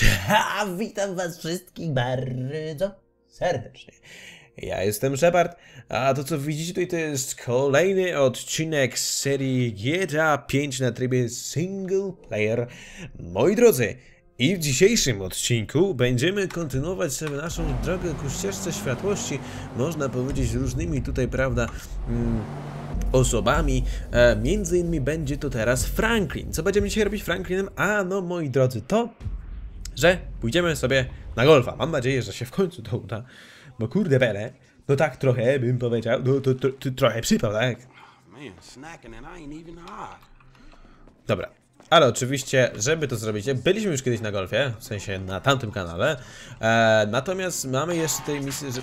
Cza, witam was wszystkich bardzo serdecznie. Ja jestem Shepard, a to co widzicie tutaj to jest kolejny odcinek z serii GTA 5 na trybie single player. Moi drodzy, i w dzisiejszym odcinku będziemy kontynuować sobie naszą drogę ku ścieżce światłości, można powiedzieć różnymi tutaj, prawda, mm, osobami. E, między innymi będzie to teraz Franklin. Co będziemy dzisiaj robić Franklinem? A no moi drodzy, to że pójdziemy sobie na golfa. Mam nadzieję, że się w końcu to uda, bo kurde bele, no tak trochę bym powiedział, no to, to, to trochę przypał, tak? Dobra. Ale oczywiście, żeby to zrobić, byliśmy już kiedyś na golfie, w sensie na tamtym kanale, e, natomiast mamy jeszcze tej misji, że...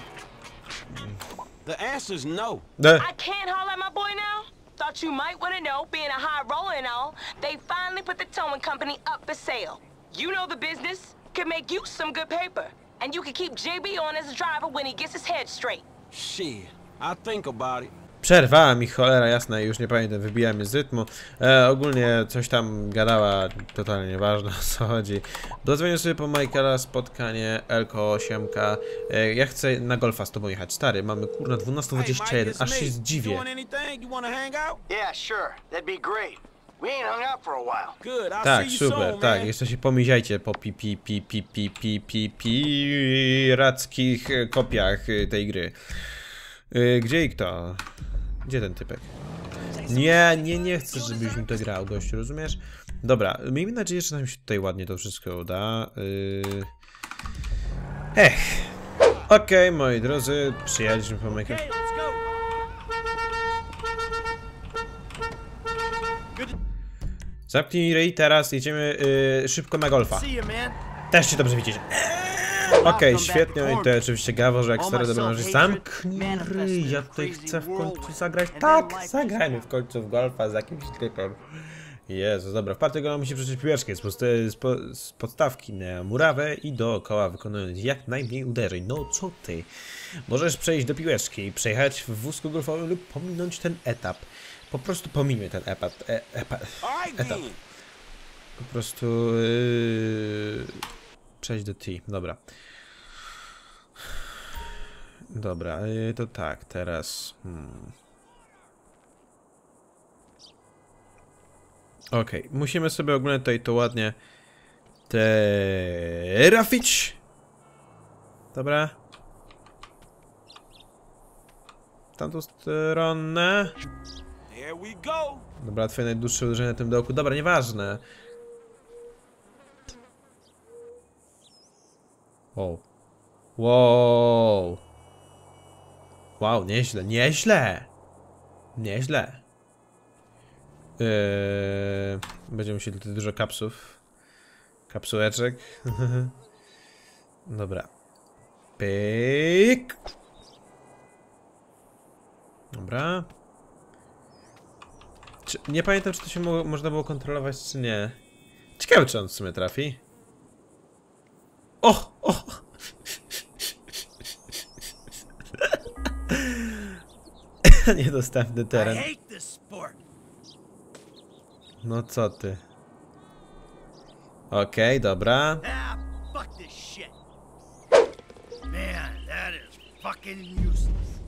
The answer's no. E, I can't holler at my boy now? Thought you might want to know, being a high roller and all, they finally put the towing company up for sale. You know the business, could make you some good paper. And you can keep JB on as a driver when he gets his head straight. Shit, I think about it. Przerwała mi cholera jasna i już nie pamiętam, wybija mnie z rytmu. E, ogólnie coś tam gadała, totalnie nieważne o co chodzi. Dozwonię sobie po Michaela spotkanie Elko 8. E, ja chcę na golfa z tobą jechać. Stary, mamy kurna Hey, 12.21, Mike, it's aż się zdziwię. Yeah, sure. That'd be great. Tak, super, tak, jeszcze się pomiziajcie po pi pi pi pi pi pi pi pirackich kopiach tej gry. E, Gdzie i kto? Gdzie ten typek? Nie, nie, nie chcę, żebyś mi to grał, gościu, rozumiesz? Dobra, miejmy nadzieję, że nam się tutaj ładnie to wszystko uda. Yy... Ech. Okej, moi drodzy, przyjechaliśmy po Michael. Zamknij ryj, teraz jedziemy yy, szybko na golfa. Też się dobrze widzicie. Okej, świetnie, i to oczywiście Gawo, że jak stary dobry mężczyzna. Zamknij ryj, ja tutaj chcę w końcu zagrać. Tak, zagrajmy w końcu w golfa z jakimś typem. Jezu, dobra, w partii go musi przejść piłeczkę z, z, po z podstawki na murawę i dookoła wykonując jak najmniej uderzeń. No co ty? Możesz przejść do piłeczki i przejechać w wózku golfowym lub pominąć ten etap. Po prostu pomińmy ten etap. E, epa, etap. Po prostu yy, przejść do T. Dobra. Dobra, yy, to tak, teraz. Hmm. Okej, musimy sobie ogólnie tutaj to ładnie trafić. Dobra. W Tamtą stronę. Here we go. Dobra, twoje najdłuższe uderzenie na tym dołku. Dobra, nieważne. Wow. Wow. Wow, nieźle, nieźle. Nieźle. Yy, będziemy musieli tutaj dużo kapsów. Kapsułeczek. Dobra. Pyk. Dobra. Czy, nie pamiętam, czy to się mo można było kontrolować, czy nie. Ciekawe, czy on w sumie trafi. O! O! Niedostępny teren. No co ty? Okej, dobra. Ah. Man, that is fucking useless.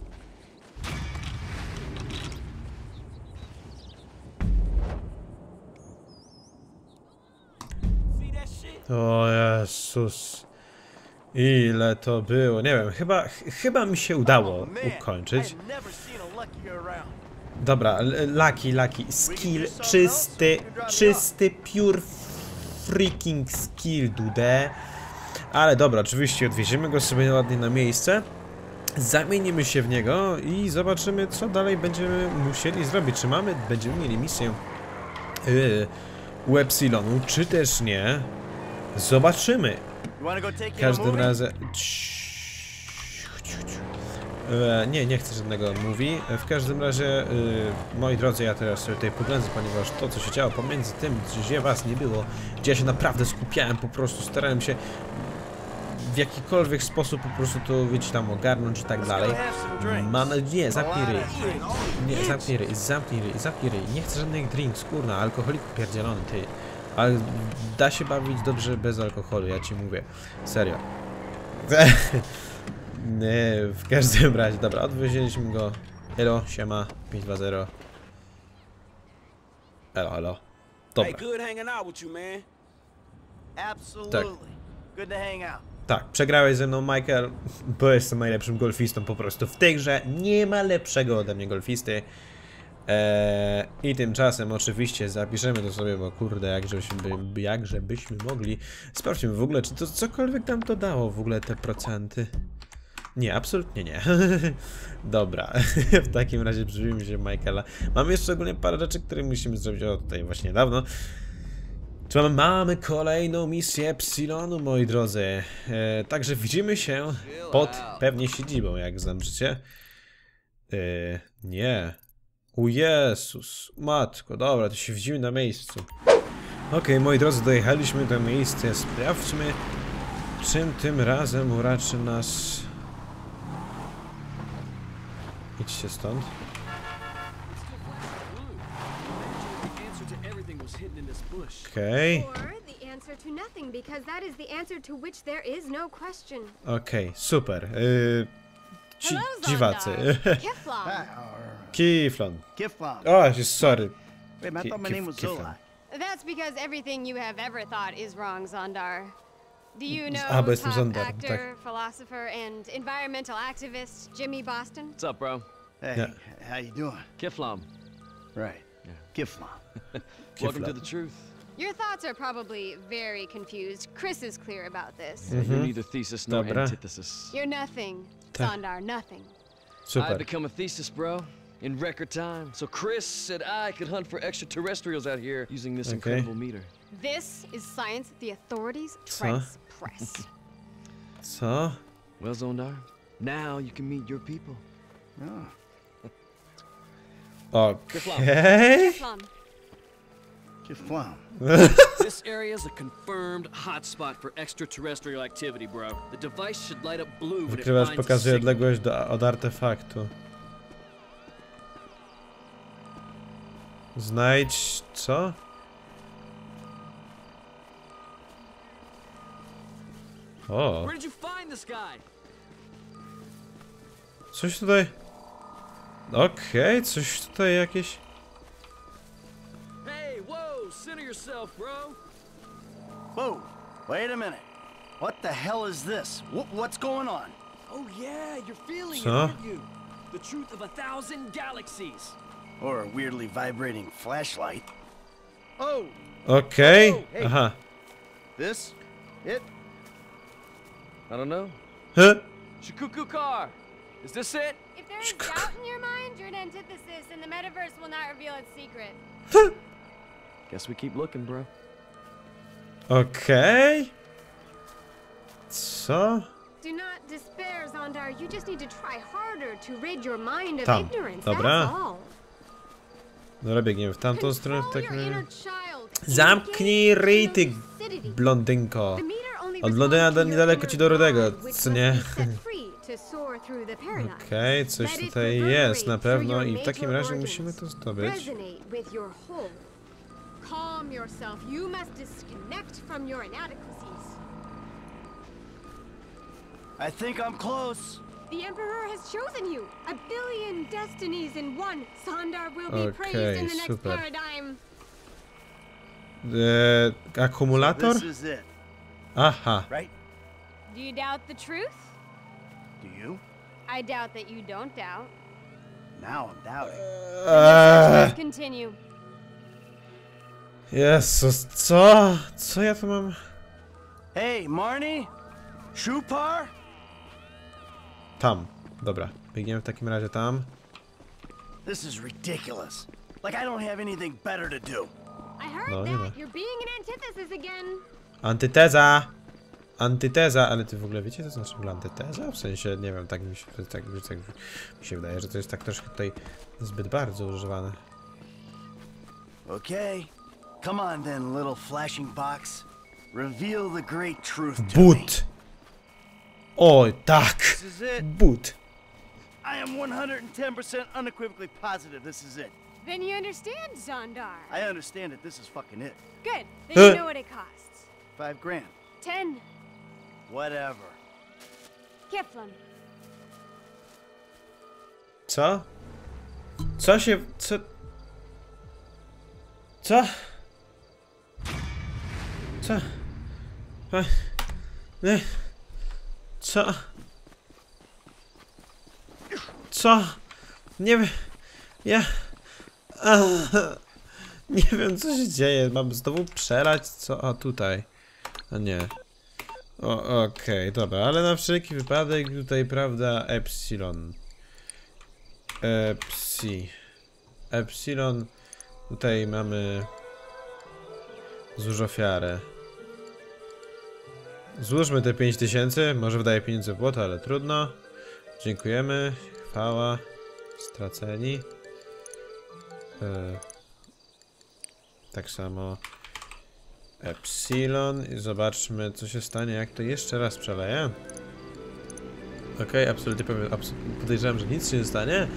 O Jezus. Ile to było? Nie wiem, chyba, ch chyba mi się udało ukończyć. Luckier around. Dobra, Lucky, Lucky. Skill czysty, czysty, pure freaking skill, dude. Ale dobra, oczywiście odwieziemy go sobie ładnie na miejsce. Zamienimy się w niego i zobaczymy, co dalej będziemy musieli zrobić. Czy mamy, będziemy mieli misję yy, u Epsilonu, czy też nie. Zobaczymy. W każdym razie... E, nie, nie chcę żadnego mówi. W każdym razie, e, moi drodzy, ja teraz sobie tutaj poględzę, ponieważ to, co się działo pomiędzy tym, gdzie was nie było, gdzie ja się naprawdę skupiałem, po prostu starałem się w jakikolwiek sposób po prostu to, wiecie, tam ogarnąć i tak dalej. Mam... Nie, zamknij ryj. Nie, zamknij ryj, zamknij ryj, zamknij ryj. Nie chcę żadnych drinks, kurna, alkoholiku pierdzielony, ty. Ale da się bawić dobrze bez alkoholu, ja ci mówię. Serio. Nie, w każdym razie, dobra, odwieźliśmy go. Elo, siema, 520. Elo, elo. Dobra, out. tak, przegrałeś ze mną, Michael, bo jestem najlepszym golfistą po prostu w tej grze. Nie ma lepszego ode mnie golfisty. Eee, I tymczasem oczywiście zapiszemy to sobie, bo kurde, jakżebyśmy, jakże byśmy mogli. Sprawdźmy w ogóle, czy to cokolwiek nam to dało w ogóle te procenty. Nie, absolutnie nie. Dobra, w takim razie brzmimy się Michaela. Mamy jeszcze ogólnie parę rzeczy, które musimy zrobić o tutaj właśnie niedawno. Czy mamy, mamy kolejną misję Epsilonu, moi drodzy. E, także widzimy się pod pewnie siedzibą, jak zobaczycie. E, nie. O Jezus, matko, dobra, to się widzimy na miejscu. Okej, moi drodzy, dojechaliśmy do miejsca. Sprawdźmy, czym tym razem uraczy nas... Idźcie stąd. Okej, is no okej, super. Y, ci, dziwacy. Zondar. Kiflom. Oh, ah, Kiflom. O, jest sorry. Wait, I Ki- thought my name was Kiflom. Zola. That's because everything you have ever thought is wrong, Zondar. Do you know A, bo jestem top Zondarem, actor, tak. philosopher, and environmental activist Jimmy Boston? What's up, bro? Hey, Yeah. how you doing? Kiflam. Right. Kiflom. Welcome to the truth. Your thoughts are probably very confused. Chris is clear about this. Mm-hmm. You're neither thesis nor Dobra. antithesis. You're nothing, Tak. Zondar, nothing. I've become a thesis, bro, in record time. So Chris said I could hunt for extraterrestrials out here using this Okay. incredible meter. This is science the authorities Co? try to suppress. Co? Well, Zondar, now you can meet your people. Okej. Kiflom. Kiflom. This area is a confirmed hotspot for extraterrestrial activity, bro. The device should light up blue when it Wykrywacz finds a pokazuje signal. odległość do, od artefaktu. Znajdź... co? O, Where did you find this guy? coś tutaj... Okej, coś tutaj jakieś... Hey, whoa, center yourself, bro. Whoa. Wait a minute. What the hell is this? Wh- what's going on? Oh yeah, you're feeling it, aren't you? The truth of a thousand galaxies. Or a weirdly vibrating flashlight. Oh, Okay. Oh, hey. aha. this? It? I don't know. Huh? Shikuku car. Is this it? If there is doubt in your mind, you're an antithesis, and the metaverse will not reveal its secret. Guess we keep looking, bro. Okay. So. Do not despair, Zondar. You just need to try harder to rid your mind of Tam. ignorance. Dobra. That's all. Dobra, biegniemy w tamtą stronę w takim razie. Zamknij ryj, ty blondynko. Od Londyna do niedaleko ci do Rudego, co nie? Okej, coś Let it tutaj jest na pewno i w takim razie musimy to zdobyć. I think I'm close. The Emperor has chosen you. A billion destinies in one. Sandar will be Okay, praised in the next super. paradigm. Eee, akumulator? This is it, Aha. right? Do you doubt the truth? Do you? I doubt that you don't doubt. Now I'm doubting. Let's uh. continue. Jezus, co? Co ja tu mam? Hey, Marnie? Shupar? Tam. Dobra, biegniemy w takim razie tam. This is ridiculous. Like I don't have anything better to do. I heard No, nie ma. that. You're being an antithesis again. Antyteza! Antyteza, ale ty w ogóle wiecie co znaczy w ogóle antyteza? W sensie, nie wiem, tak mi się, tak, tak mi się wydaje, że to jest tak troszkę tutaj zbyt bardzo używane. Okay. Come on then, little flashing box. Reveal the great truth to me. But! Oj, tak! This is it. But! I am 110% unequivocally positive this is it. Then you understand, Zondar. I understand that this is fucking it. Good. Then you know what it costs. Five grand. Ten. Whatever. Kiflin. Co? Co się... co... Co? Co? Nie. Co? Co? Nie wiem... Ja... Nie wiem co się dzieje. Mam znowu przelać? Co? A tutaj. A nie. Okej, dobra, ale na wszelki wypadek tutaj, prawda, Epsilon. Epsi. Epsilon. Tutaj mamy. Złóż ofiarę. Złóżmy te 5000. Może wydaje pieniądze w błoto, ale trudno. Dziękujemy. Chwała. Straceni. E, tak samo. Epsilon. I zobaczmy, co się stanie, jak to jeszcze raz przeleję. Okej, absolutnie powiem, podejrzewam, że nic się nie stanie.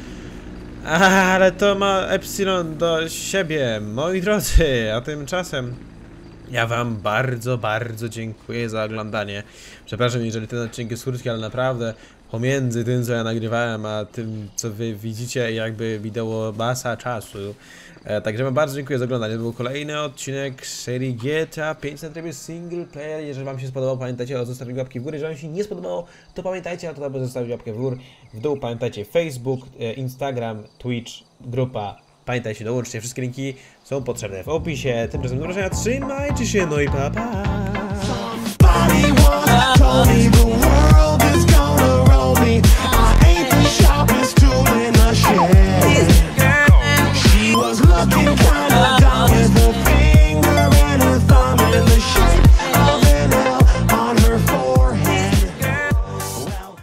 Ale to ma Epsilon do siebie, moi drodzy, a tymczasem ja wam bardzo, bardzo dziękuję za oglądanie. Przepraszam, jeżeli ten odcinek jest krótki, ale naprawdę pomiędzy tym, co ja nagrywałem, a tym, co wy widzicie, jakby wideo masa czasu. E, także wam bardzo dziękuję za oglądanie. To był kolejny odcinek serii GTA 5 na trybie single player. Jeżeli wam się spodobał, pamiętajcie o zostawieniu łapki w górę. Jeżeli wam się nie spodobało, to pamiętajcie o to, aby zostawić łapkę w górę. W dół pamiętajcie Facebook, e, Instagram, Twitch, grupa. Pamiętajcie, dołączcie. Wszystkie linki są potrzebne w opisie. Tymczasem do zobaczenia, trzymajcie się, no i pa pa!